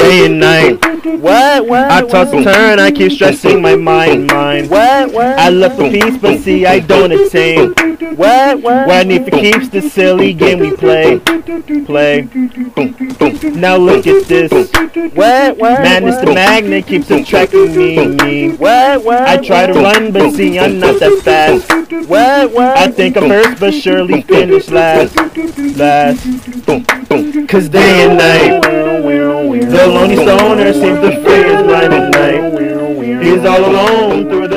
Day and night. What? What? I toss and turn, I keep stressing my mind, mind. What? What? I look for peace, but see, I don't attain. What? What? What I need for keeps the silly game we play. Play. Now look at this. What? What? Madness the magnet keeps attracting me, me. What? What? I try to run, but see, I'm not that fast. What? What? I think I'm first, but surely finish last. Last. Cause day and night, the owner, seems to free his mind at night. He's all alone through